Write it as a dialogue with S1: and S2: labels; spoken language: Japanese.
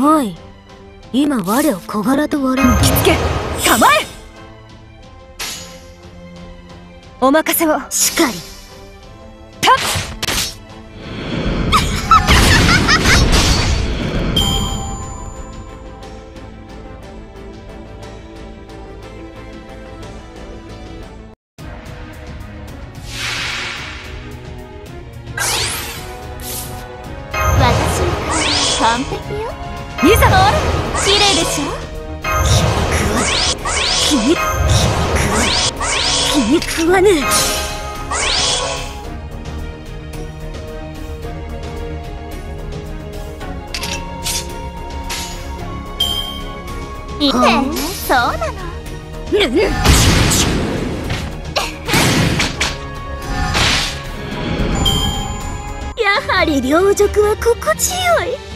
S1: おい。今我を小柄と笑う
S2: 着付け構え！お任せを。
S1: しかりに食わぬ
S3: いいねそうなの？
S1: やはり両辱は心地よい